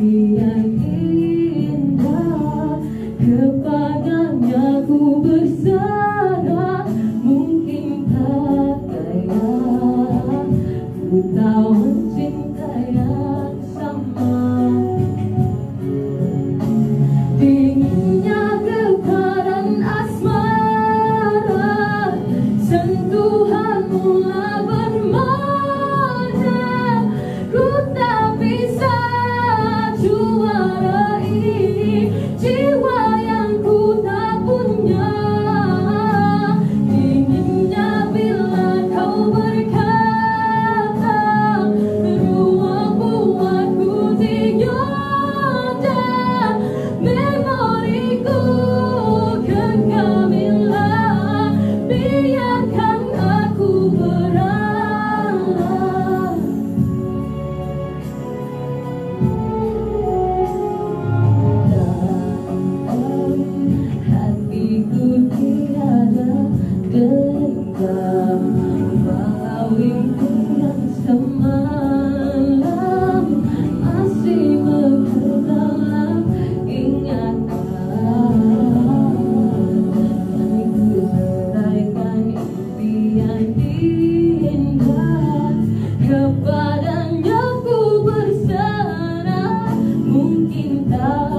Yeah. without